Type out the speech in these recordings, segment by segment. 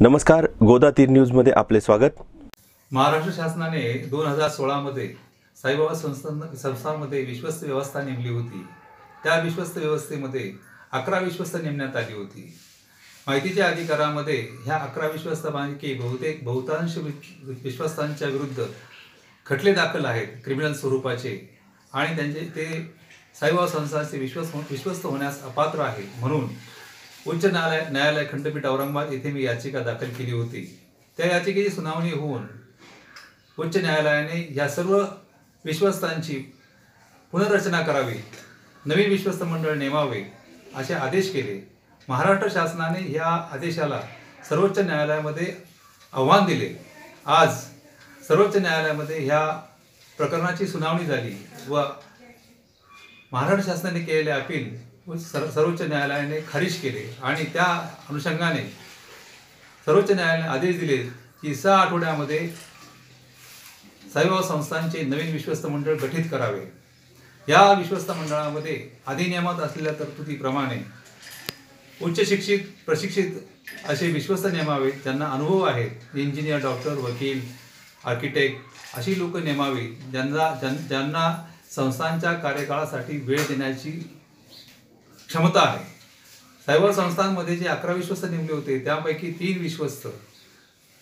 नमस्कार गोदा तीर न्यूजमध्ये आपले स्वागत. महाराष्ट्र शासनाने दोन हजार सोळामध्ये साईबाबा संस्थान संस्थांमध्ये विश्वस्त व्यवस्था नेमली होती. त्या विश्वस्त व्यवस्थेमध्ये अकरा विश्वस्त नेमण्यात आली होती. माहितीच्या अधिकारामध्ये ह्या अकरा विश्वस्तांपैकी बहुतेक बहुतांश विश्वस्तांच्या विरुद्ध खटले दाखल आहेत क्रिमिनल स्वरूपाचे. आणि त्यांचे ते साईबाबा संस्थांचे विश्वस्त हो- विश्वस्त होण्यास अपात्र आहे म्हणून उच्च न्यायालय न्यायालय खंडपीठ औरंगाबाद येथे मी याचिका दाखल केली होती. त्या याचिकेची सुनावणी होऊन उच्च न्यायालयाने या सर्व विश्वस्तांची पुनर्रचना करावी नवीन विश्वस्त मंडळ नेमावे असे आदेश केले. महाराष्ट्र शासनाने ह्या आदेशाला सर्वोच्च न्यायालयामध्ये आव्हान दिले. आज सर्वोच्च न्यायालयामध्ये ह्या प्रकरणाची सुनावणी झाली व महाराष्ट्र शासनाने केलेले अपील सर सर्वोच्च न्यायालयाने खारिज केले आणि त्या अनुषंगाने सर्वोच्च न्यायालयाने आदेश दिले की सहा आठवड्यामध्ये साईबाबा संस्थांचे नवीन विश्वस्त मंडळ गठीत करावे. या विश्वस्त मंडळामध्ये अधिनियमात असलेल्या तरतुदीप्रमाणे उच्च शिक्षित प्रशिक्षित असे विश्वस्त नेमावे ज्यांना अनुभव आहेत इंजिनियर डॉक्टर वकील आर्किटेक्ट अशी लोक नेमावी ज्यांना ज्यां ज्यांना संस्थांच्या कार्यकाळासाठी वेळ देण्याची क्षमता आहे. सायबर संस्थांमध्ये जे अकरा विश्वस्त नेमले होते त्यापैकी तीन विश्वस्त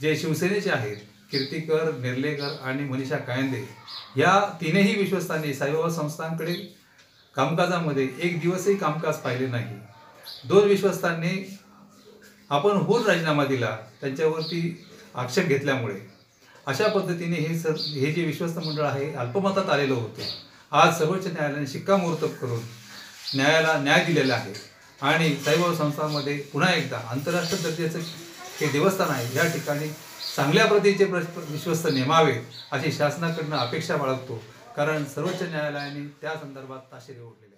जे शिवसेनेचे आहेत कीर्तिकर नेर्लेकर आणि मनीषा कायंदे या तीनही विश्वस्तांनी साईबाबा संस्थांकडे कामकाजामध्ये एक दिवसही कामकाज पाहिले नाही. दोन विश्वस्तांनी आपण होऊन राजीनामा दिला त्यांच्यावरती आक्षेप घेतल्यामुळे. अशा पद्धतीने हे सर हे जे विश्वस्त मंडळ आहे अल्पमतात आलेलं होतं. आज सर्वोच्च न्यायालयाने शिक्कामोर्तब करून न्यायाला न्याय दिलेला आहे. आणि साईबाबा संस्थांमध्ये पुन्हा एकदा आंतरराष्ट्रीय दर्जाचं हे देवस्थान आहे. या ठिकाणी चांगल्या प्रतीचे प्र- विश्वस्त नेमावे अशी शासनाकडनं अपेक्षा बाळगतो. कारण सर्वोच्च न्यायालयाने त्या संदर्भात ताशेरे ओढलेले